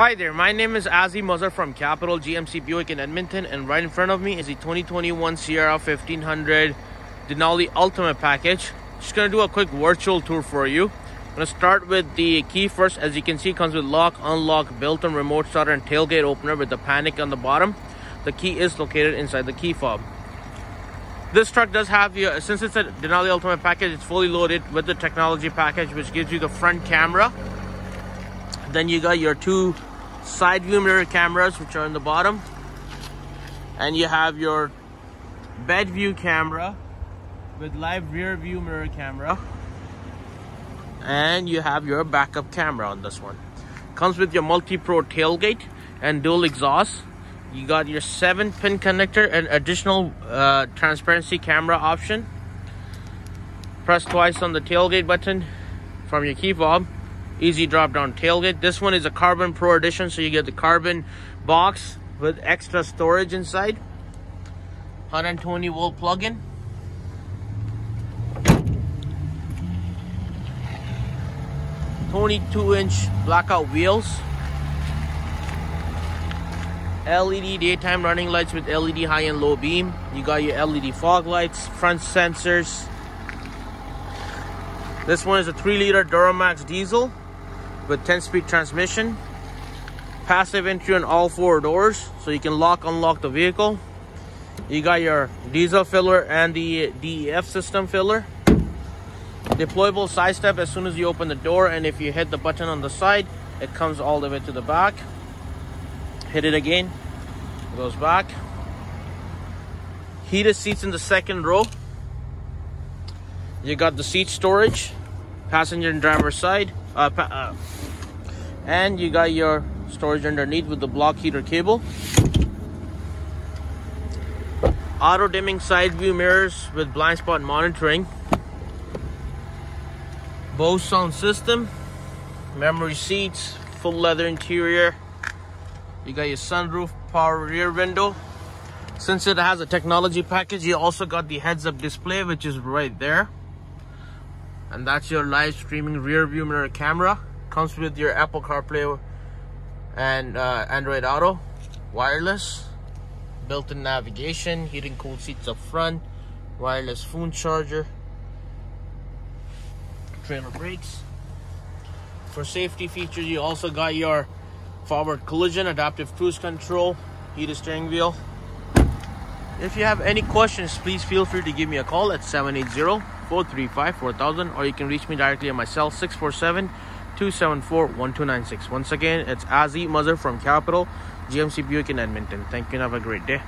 Hi there, my name is Azi Muzzer from Capital GMC Buick in Edmonton, and right in front of me is the 2021 Sierra 1500 Denali Ultimate Package. Just gonna do a quick virtual tour for you. I'm gonna start with the key first. As you can see, comes with lock, unlock, built-in remote starter, and tailgate opener with the panic on the bottom. The key is located inside the key fob. This truck does have the, since it's a Denali Ultimate package, it's fully loaded with the technology package, which gives you the front camera. Then you got your two side view mirror cameras which are on the bottom. And you have your bed view camera with live rear view mirror camera. And you have your backup camera on this one. Comes with your multi-pro tailgate and dual exhaust. You got your seven pin connector and additional uh, transparency camera option. Press twice on the tailgate button from your key fob easy drop down tailgate. This one is a carbon pro edition so you get the carbon box with extra storage inside. 120 volt plug-in. Twenty-two inch blackout wheels. LED daytime running lights with LED high and low beam. You got your LED fog lights, front sensors. This one is a 3 liter Duramax diesel with 10 speed transmission passive entry on all four doors so you can lock unlock the vehicle. You got your diesel filler and the DEF system filler. Deployable side step as soon as you open the door and if you hit the button on the side it comes all the way to the back. Hit it again it goes back. Heated seats in the second row. You got the seat storage passenger and driver side uh, uh, and you got your storage underneath with the block heater cable. Auto dimming side view mirrors with blind spot monitoring. Bose sound system. Memory seats full leather interior. You got your sunroof power rear window. Since it has a technology package you also got the heads-up display which is right there and that's your live streaming rear view mirror camera. Comes with your Apple CarPlay and uh, Android Auto. Wireless. Built-in navigation. Heating cool seats up front. Wireless phone charger. Trailer brakes. For safety features you also got your forward collision adaptive cruise control heated steering wheel if you have any questions please feel free to give me a call at 780 435 4000 or you can reach me directly on my cell 647 274 1296. Once again, it's Azi Muzzer from Capital GMC Buick in Edmonton. Thank you and have a great day.